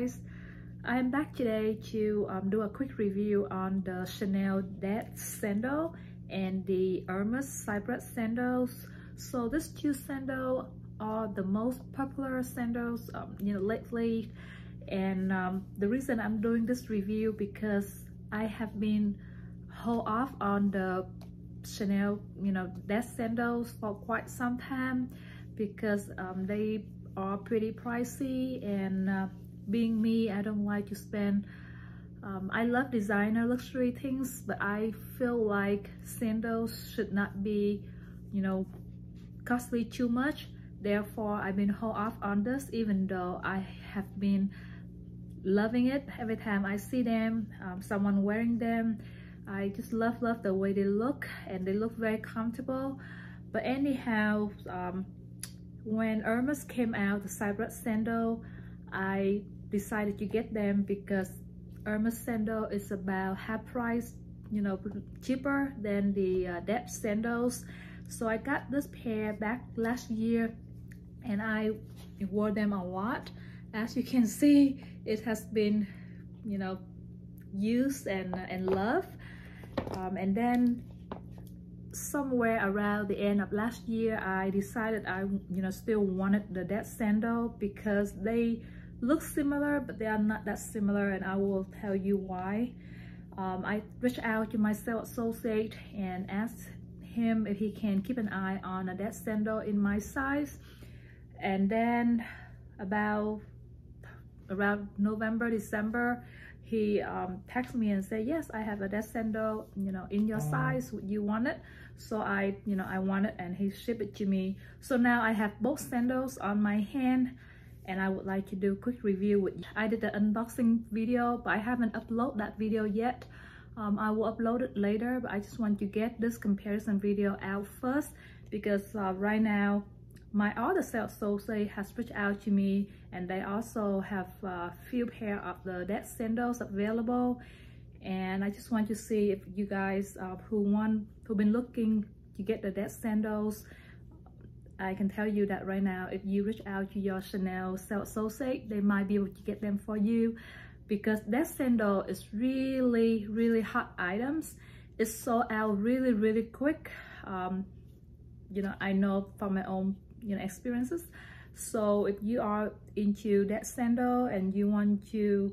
guys. I'm back today to um, do a quick review on the Chanel Dad sandal and the Hermes Cypress sandals. So these two sandals are the most popular sandals um, you know lately. And um, the reason I'm doing this review because I have been hold off on the Chanel you know Dad sandals for quite some time because um, they are pretty pricey and uh, being me I don't like to spend um, I love designer luxury things but I feel like sandals should not be you know costly too much. Therefore I've been hold off on this even though I have been loving it every time I see them um, someone wearing them. I just love love the way they look and they look very comfortable. But anyhow um, when Hermes came out, the Cypress sandal, I decided to get them because Hermes sandal is about half price, you know, cheaper than the uh, Dad sandals. So I got this pair back last year and I wore them a lot. As you can see, it has been, you know, used and, and loved. Um, and then somewhere around the end of last year I decided I you know still wanted the Dad sandal because they look similar but they are not that similar and I will tell you why. Um, I reached out to my sales associate and asked him if he can keep an eye on a Dad sandal in my size. And then about around November December he um, texted me and said yes I have a Dad sandal you know in your oh. size. Would you want it? So I you know I want it and he shipped it to me. So now I have both sandals on my hand and I would like to do a quick review with you. I did the unboxing video but I haven't uploaded that video yet um, I will upload it later but I just want to get this comparison video out first because uh, right now my other sales associate has reached out to me and they also have a few pair of the Dad sandals available and I just want to see if you guys uh, who want who've been looking to get the Dad sandals I can tell you that right now if you reach out to your Chanel sales associate they might be able to get them for you. Because that sandal is really really hot items. It's sold out really really quick. Um, you know I know from my own you know experiences. So if you are into that sandal and you want to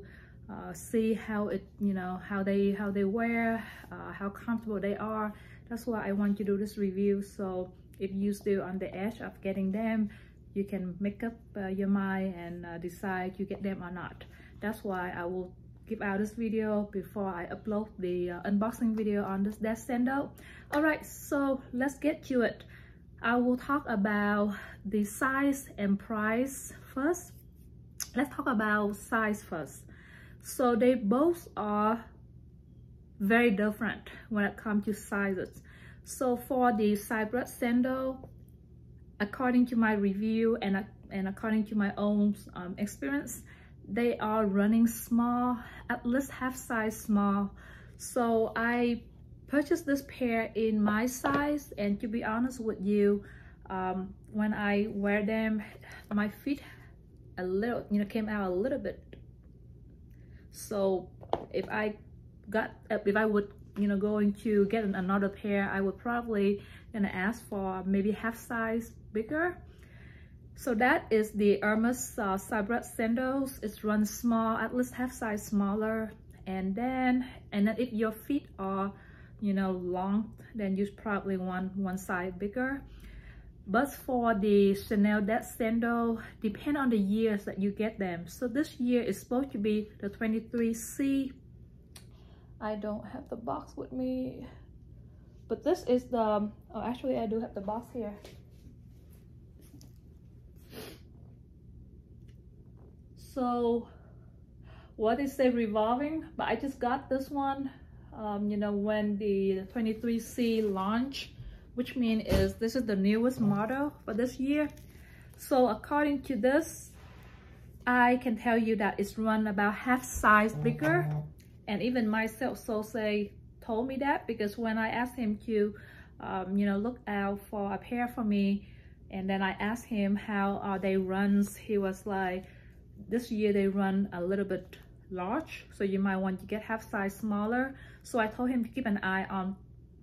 uh, see how it you know how they how they wear uh, how comfortable they are that's why I want to do this review. So if you still on the edge of getting them you can make up uh, your mind and uh, decide you get them or not that's why I will give out this video before I upload the uh, unboxing video on this Dad sandal all right so let's get to it I will talk about the size and price first. Let's talk about size first. So they both are very different when it comes to sizes. So for the Cypress sandal, according to my review and, and according to my own um, experience, they are running small, at least half size small. So I purchased this pair in my size and to be honest with you um, when I wear them my feet a little you know came out a little bit so if I got if I would you know going to get another pair I would probably gonna ask for maybe half size bigger so that is the Hermes uh, Cypress sandals it's run small at least half size smaller and then and then if your feet are you know long then you probably want one size bigger but for the Chanel Dad Sandal, depend on the years that you get them. So this year is supposed to be the 23C. I don't have the box with me. But this is the, oh actually I do have the box here. So what is the revolving? But I just got this one um, you know, when the 23C launch, which means is this is the newest model for this year. So according to this, I can tell you that it's run about half size bigger. And even myself, so say, told me that because when I asked him to, um, you know, look out for a pair for me, and then I asked him how are they runs, he was like, this year they run a little bit large so you might want to get half size smaller. So I told him to keep an eye on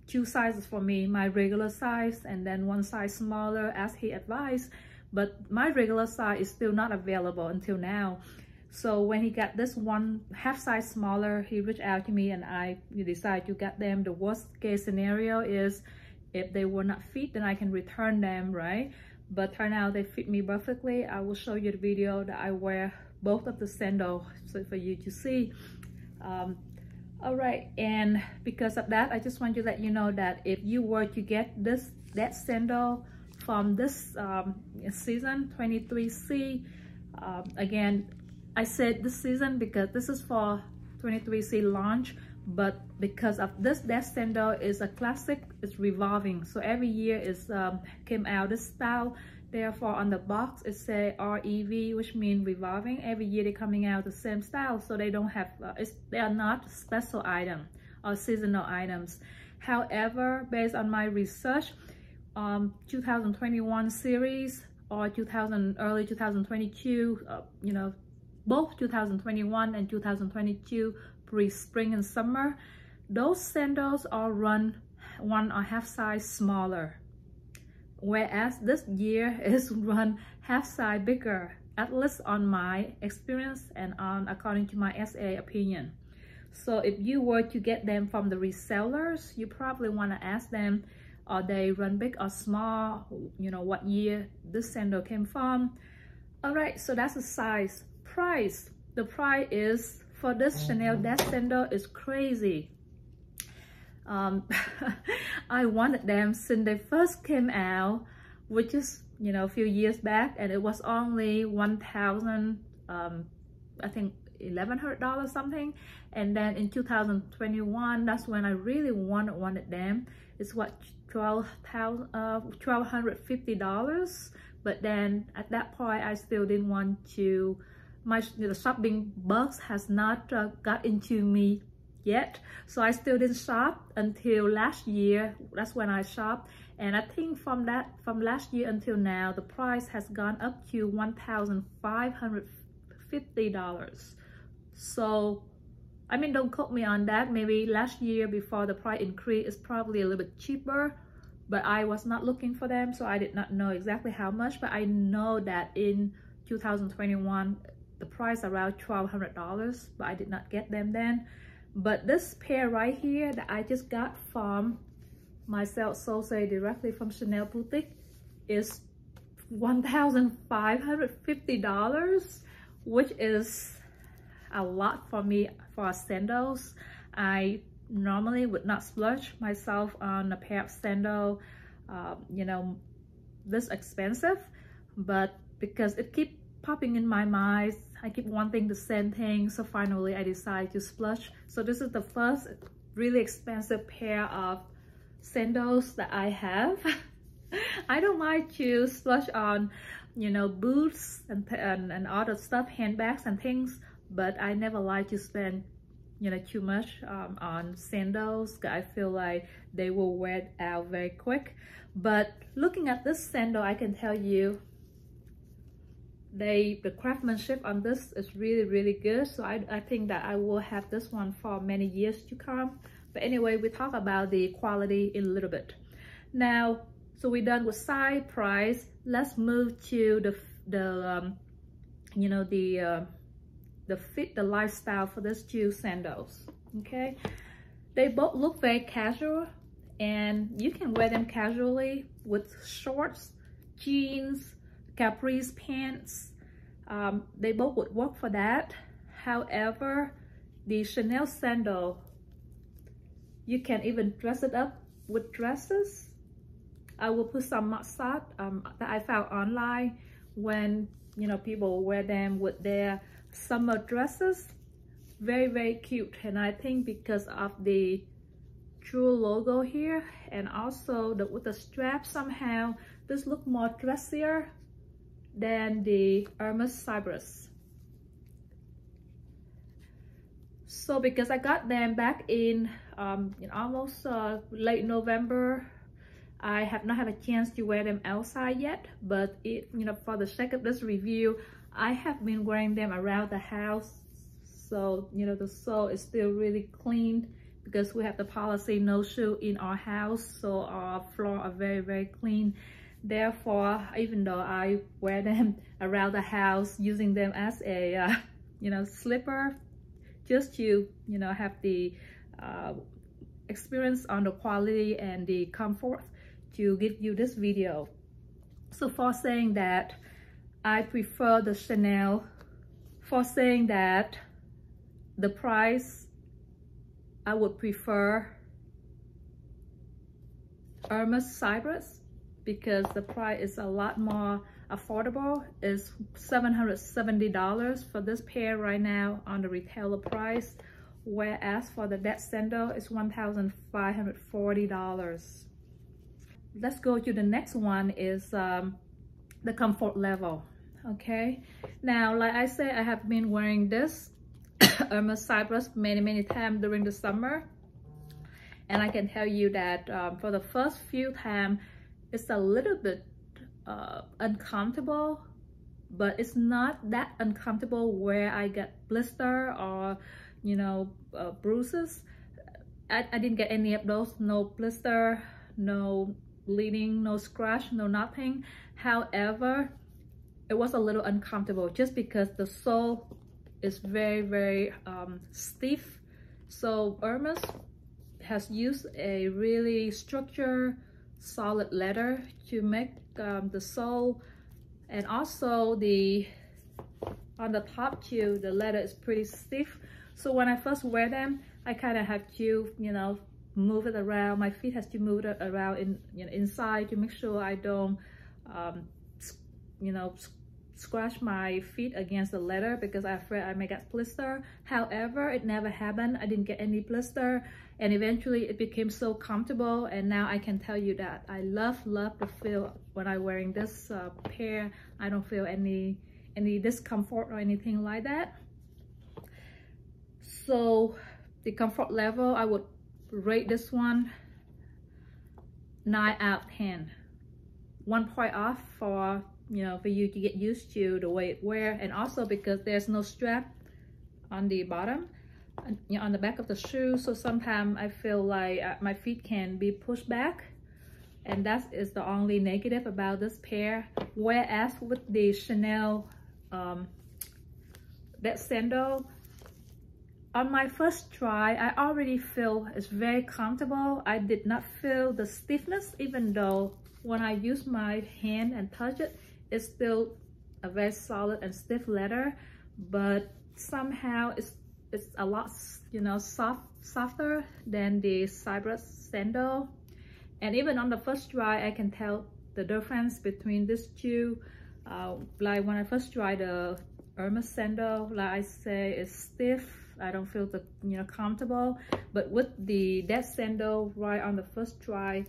two sizes for me my regular size and then one size smaller as he advised. But my regular size is still not available until now so when he got this one half size smaller he reached out to me and I decided to get them. The worst case scenario is if they will not fit then I can return them right? But turn out they fit me perfectly. I will show you the video that I wear both of the sandals so for you to see. Um, all right and because of that i just want to let you know that if you were to get this that sandal from this um, season 23c um, again i said this season because this is for 23c launch but because of this that sandal is a classic it's revolving so every year is um, came out this style Therefore, on the box, it say REV, which means revolving. Every year they're coming out the same style, so they don't have, uh, they are not special item or seasonal items. However, based on my research, um, 2021 series or 2000 early 2022, uh, you know, both 2021 and 2022 pre-spring and summer, those sandals are run one or half size smaller whereas this year is run half size bigger, at least on my experience and on according to my SA opinion. So if you were to get them from the resellers, you probably want to ask them, are they run big or small? You know, what year this sandal came from. All right, so that's the size. Price, the price is, for this Chanel that sandal is crazy. Um, I wanted them since they first came out, which is, you know, a few years back, and it was only 1,000, um, I think $1,100 something. And then in 2021, that's when I really wanted, wanted them. It's what, $1,250. Uh, $1,250. But then at that point, I still didn't want to, my the shopping bugs has not uh, got into me yet. So I still didn't shop until last year. That's when I shopped. And I think from that, from last year until now, the price has gone up to $1,550. So, I mean, don't quote me on that. Maybe last year before the price increase is probably a little bit cheaper, but I was not looking for them. So I did not know exactly how much, but I know that in 2021, the price around $1,200, but I did not get them then. But this pair right here that I just got from myself so say directly from Chanel Boutique is $1,550, which is a lot for me for sandals. I normally would not splurge myself on a pair of sandal, uh, you know, this expensive, but because it keep popping in my mind I keep wanting the same thing. So finally I decided to splurge. So this is the first really expensive pair of sandals that I have. I don't mind to splurge on, you know, boots and, and, and other stuff, handbags and things, but I never like to spend, you know, too much um, on sandals. I feel like they will wear out very quick. But looking at this sandal, I can tell you they the craftsmanship on this is really really good. So I, I think that I will have this one for many years to come. But anyway we talk about the quality in a little bit. Now so we're done with size price. Let's move to the the um, you know the uh, the fit the lifestyle for these two sandals okay? They both look very casual and you can wear them casually with shorts jeans Caprice pants. Um, they both would work for that. However, the Chanel sandal, you can even dress it up with dresses. I will put some mug um, that I found online when, you know, people wear them with their summer dresses. Very, very cute. And I think because of the true logo here and also the with the strap somehow, this look more dressier than the Hermes Cypress. So because I got them back in, um, in almost uh, late November, I have not had a chance to wear them outside yet, but it, you know, for the sake of this review, I have been wearing them around the house. So, you know, the sole is still really clean because we have the policy no shoe in our house. So our floor are very, very clean. Therefore, even though I wear them around the house, using them as a, uh, you know, slipper, just to, you know, have the uh, experience on the quality and the comfort to give you this video. So for saying that, I prefer the Chanel. For saying that, the price, I would prefer Hermes Cypress because the price is a lot more affordable. It's $770 for this pair right now on the retailer price, whereas for the Dad sandal, it's $1,540 let's go to the next one is um, the comfort level okay? Now like I said I have been wearing this Hermes Cypress many many times during the summer. And I can tell you that um, for the first few times it's a little bit uh, uncomfortable but it's not that uncomfortable where I get blister or you know uh, bruises I, I didn't get any of those no blister no bleeding, no scratch, no nothing. However, it was a little uncomfortable just because the sole is very, very um, stiff. So Hermes has used a really structured, solid leather to make um, the sole and also the on the top too the leather is pretty stiff so when I first wear them I kind of have to you know move it around. My feet has to move it around in you know, inside to make sure I don't, um, you know, scratch my feet against the leather because I'm afraid I may get blister. However, it never happened. I didn't get any blister and eventually it became so comfortable and now I can tell you that I love, love the feel when I'm wearing this uh, pair. I don't feel any, any discomfort or anything like that. So the comfort level, I would rate this one 9 out of 10 one point off for you know for you to get used to the way it wear and also because there's no strap on the bottom you know, on the back of the shoe. So sometimes I feel like uh, my feet can be pushed back. And that is the only negative about this pair. Whereas with the Chanel um, that sandal on my first try, I already feel it's very comfortable. I did not feel the stiffness, even though when I use my hand and touch it, it's still a very solid and stiff leather, but somehow it's it's a lot, you know, soft, softer than the Cypress sandal. And even on the first try, I can tell the difference between these two. Uh, like when I first tried the Hermes sandal, like I say, it's stiff I don't feel the you know comfortable. But with the Dad sandal right on the first try,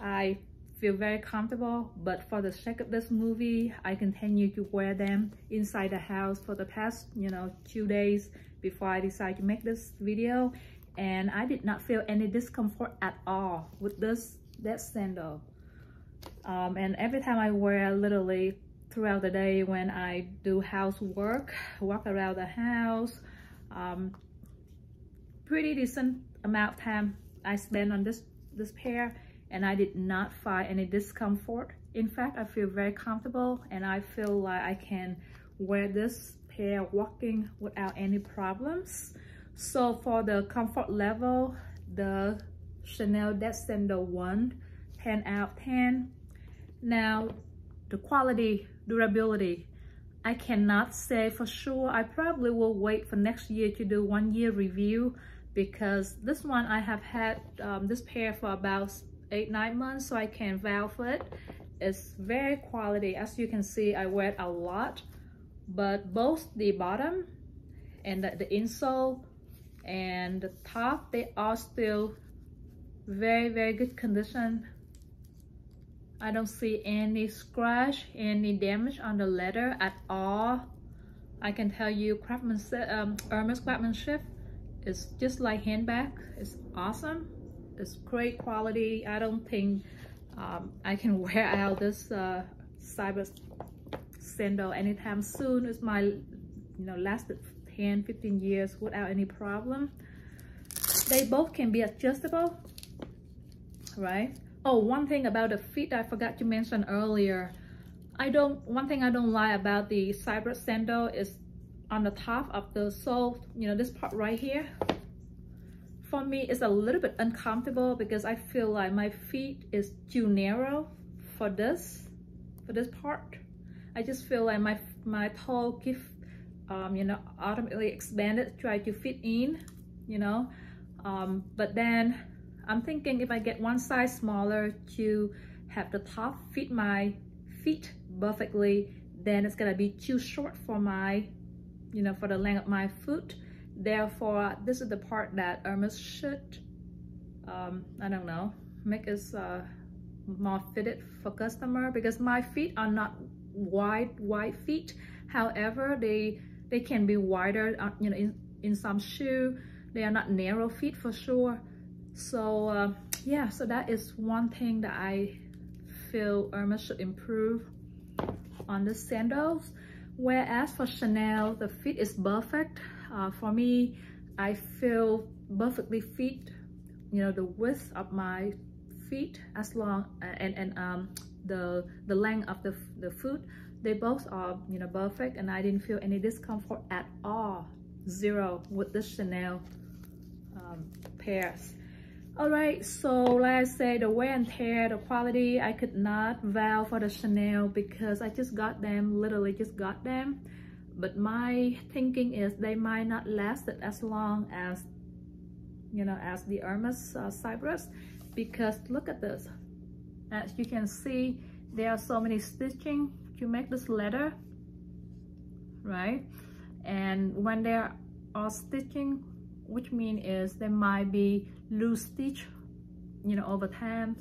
I feel very comfortable. But for the sake of this movie, I continue to wear them inside the house for the past you know two days before I decide to make this video. And I did not feel any discomfort at all with this that sandal. Um, and every time I wear literally throughout the day when I do housework, walk around the house, um, pretty decent amount of time I spend on this this pair and I did not find any discomfort. In fact I feel very comfortable and I feel like I can wear this pair walking without any problems. So for the comfort level the Chanel Dad Sandal 1 10 out of 10 now the quality durability I cannot say for sure. I probably will wait for next year to do one year review because this one I have had um, this pair for about eight, nine months so I can for it. It's very quality. As you can see, I wear it a lot, but both the bottom and the, the insole and the top, they are still very, very good condition I don't see any scratch, any damage on the leather at all. I can tell you craftsmanship, um, Hermes craftsmanship is just like handbag. It's awesome. It's great quality. I don't think um, I can wear out this uh, Cypress sandal anytime soon. It's my, you know, lasted 10, 15 years without any problem. They both can be adjustable, right? Oh, one thing about the feet I forgot to mention earlier. I don't, one thing I don't like about the cyber sandal is on the top of the sole, you know, this part right here. For me, it's a little bit uncomfortable because I feel like my feet is too narrow for this, for this part. I just feel like my, my toe keep, um, you know, automatically expanded, try to fit in, you know. Um, but then I'm thinking if I get one size smaller to have the top fit my feet perfectly, then it's gonna be too short for my, you know, for the length of my foot. Therefore, this is the part that Hermes should, um, I don't know, make us uh, more fitted for customer because my feet are not wide, wide feet. However, they they can be wider, uh, you know, in, in some shoe. They are not narrow feet for sure. So uh, yeah, so that is one thing that I feel Hermes should improve on the sandals. Whereas for Chanel, the fit is perfect. Uh, for me, I feel perfectly fit, you know, the width of my feet as long, uh, and, and um, the, the length of the, the foot, they both are, you know, perfect and I didn't feel any discomfort at all. Zero with the Chanel um, pairs. All right, so like I say, the wear and tear, the quality, I could not vow for the Chanel because I just got them, literally just got them. But my thinking is they might not last as long as, you know, as the Hermes uh, Cypress because look at this. As you can see, there are so many stitching to make this leather, right? And when there are stitching, which mean is there might be loose stitch you know over time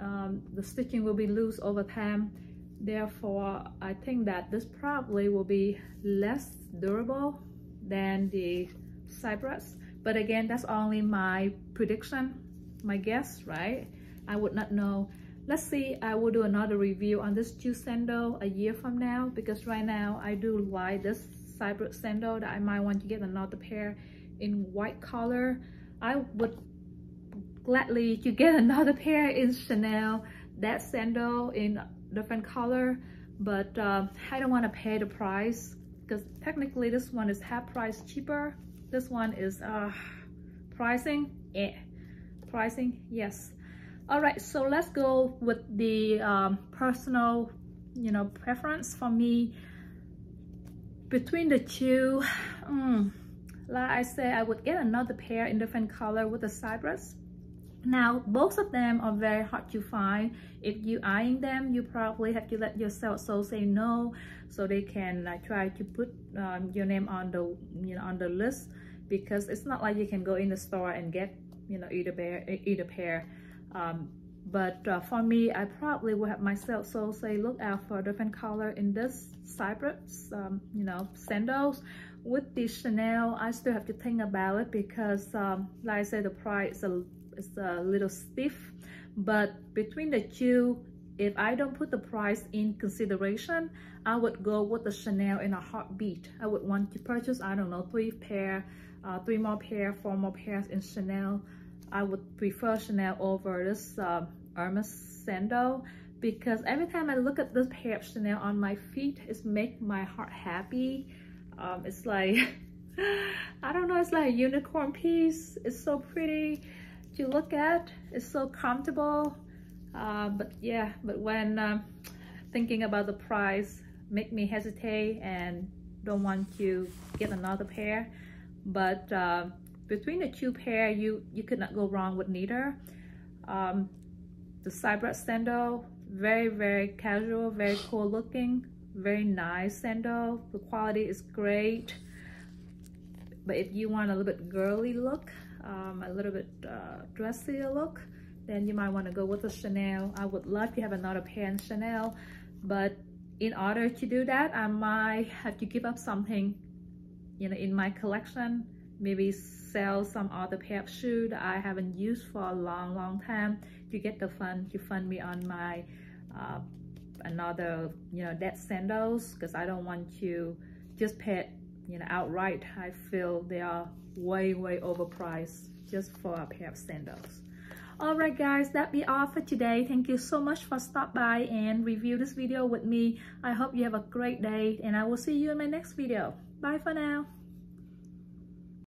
um, the stitching will be loose over time therefore I think that this probably will be less durable than the Cypress. But again that's only my prediction my guess right? I would not know. Let's see I will do another review on this two sandal a year from now because right now I do like this Cypress sandal that I might want to get another pair in white color. I would gladly to get another pair in Chanel. That sandal in different color but uh, I don't want to pay the price because technically this one is half price cheaper. This one is uh, pricing eh pricing yes. All right so let's go with the um, personal you know preference for me. Between the two mm, like I said I would get another pair in different color with the Cypress now, both of them are very hard to find. If you eyeing them, you probably have to let yourself so say no, so they can try to put um, your name on the you know on the list because it's not like you can go in the store and get you know either pair either pair. Um, but uh, for me, I probably will have myself so say look out for a different color in this Cypress, um, you know, sandals. With the Chanel, I still have to think about it because, um, like I said, the price is a it's a little stiff but between the two if I don't put the price in consideration I would go with the Chanel in a heartbeat. I would want to purchase I don't know three pair uh, three more pair four more pairs in Chanel. I would prefer Chanel over this uh, Hermes sandal because every time I look at this pair of Chanel on my feet it's make my heart happy. Um, it's like I don't know it's like a unicorn piece. It's so pretty to look at. It's so comfortable. Uh, but yeah, but when uh, thinking about the price, make me hesitate and don't want to get another pair. But uh, between the two pair, you, you could not go wrong with neither. Um, the Cypress sandal, very, very casual, very cool looking, very nice sandal. The quality is great. But if you want a little bit girly look, um, a little bit uh, dressier look, then you might want to go with a Chanel. I would love to have another pair in Chanel, but in order to do that, I might have to give up something, you know, in my collection, maybe sell some other pair of shoes that I haven't used for a long, long time to get the fund, to fund me on my uh, another, you know, that sandals because I don't want to just pay you know, outright. I feel they are way, way overpriced just for a pair of sandals. Alright guys, that be all for today. Thank you so much for stop by and review this video with me. I hope you have a great day and I will see you in my next video. Bye for now.